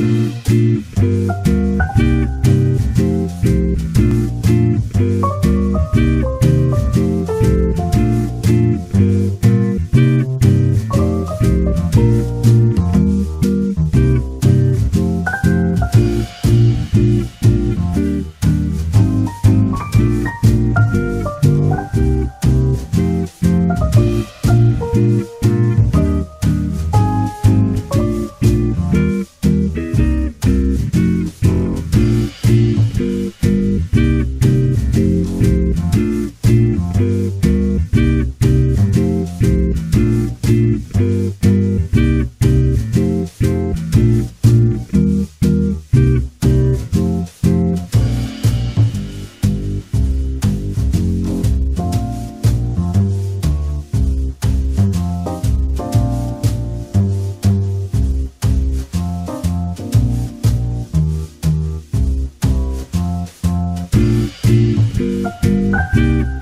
Bye. you